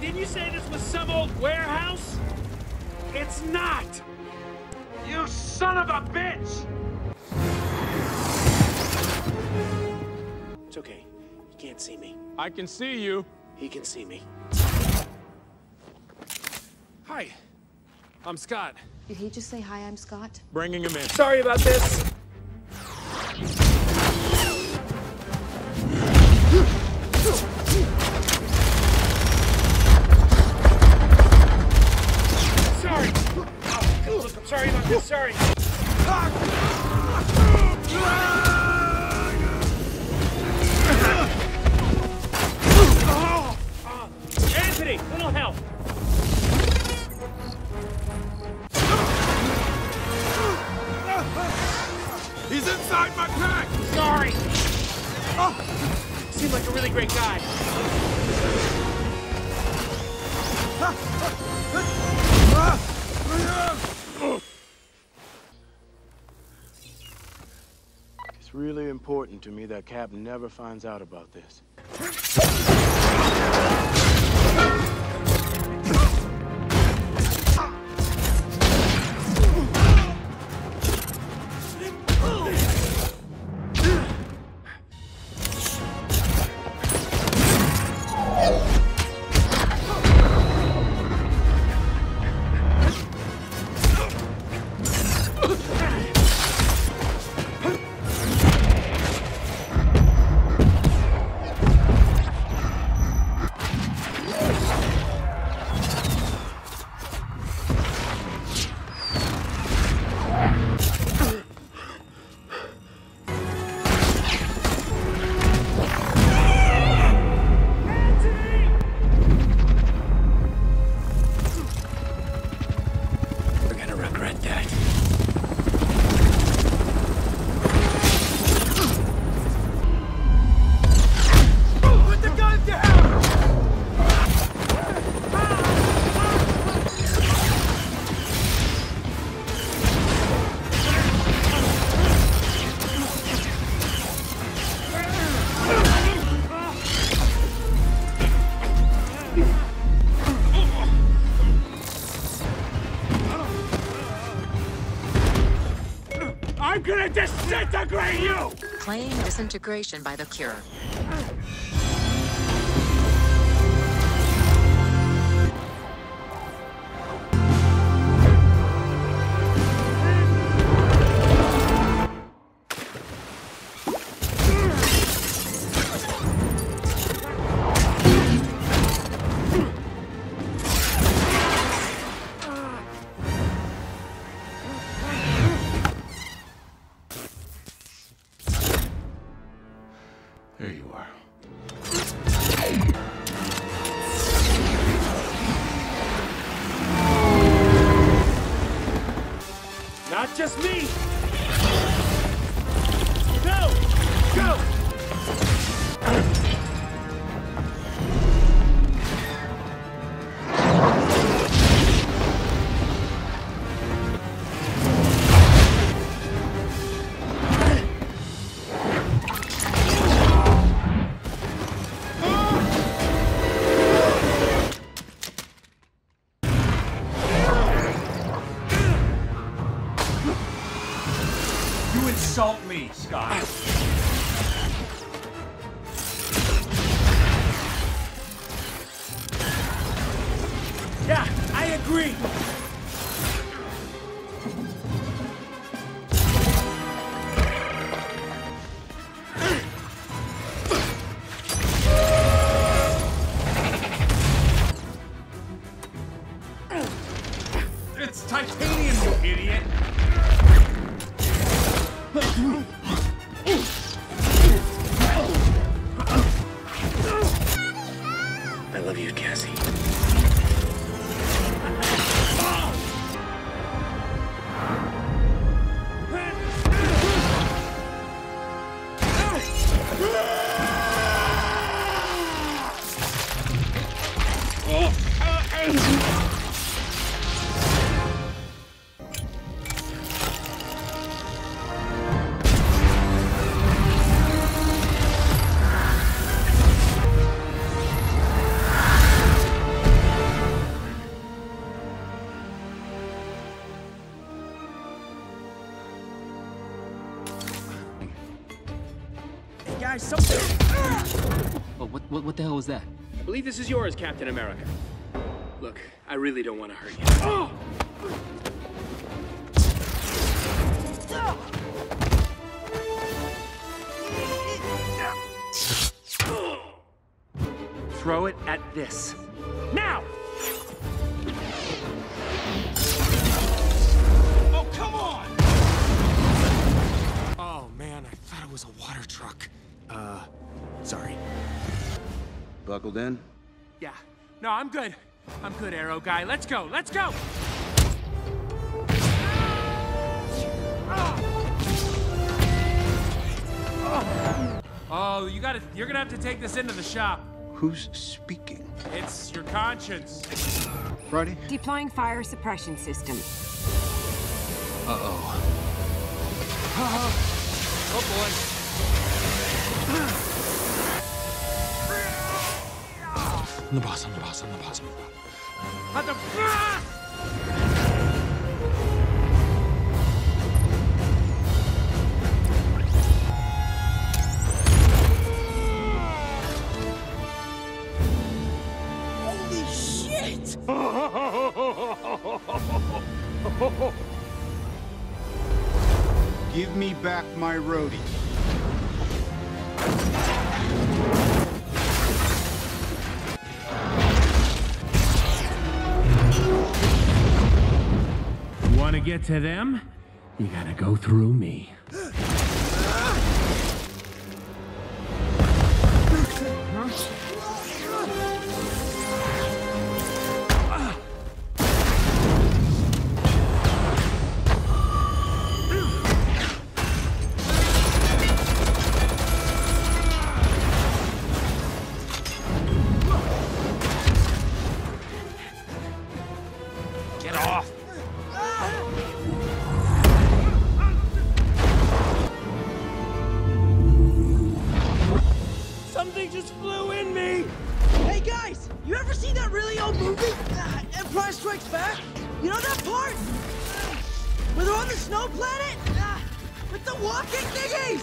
didn't you say this was some old warehouse? It's not! You son of a bitch! It's okay. He can't see me. I can see you. He can see me. Hi. I'm Scott. Did he just say, hi, I'm Scott? Bringing him in. Sorry about this. Oh, sorry this. Sorry. Anthony, little help. He's inside my pack! Sorry. Seemed like a really great guy. Ah! It's really important to me that Cap never finds out about this. Gonna disintegrate you! Claim disintegration by the cure. Are. Scott. I love you, Cassie. Oh! Guys something. Oh, what, what, what the hell was that? I believe this is yours, Captain America. Look, I really don't want to hurt you. Oh! Throw it at this. Now! Oh, come on! Oh, man, I thought it was a water truck. Uh, sorry. Buckled in? Yeah. No, I'm good. I'm good, Arrow guy. Let's go. Let's go. Oh, you gotta. You're gonna have to take this into the shop. Who's speaking? It's your conscience. Friday? Deploying fire suppression system. Uh-oh. Oh I'm the boss, I'm the boss, I'm the boss, I'm the boss. boy. What the? Ah! Holy shit! Give me back my roadie. To get to them? You gotta go through me. Get off! the snow planet? Ah, with the walking thingies!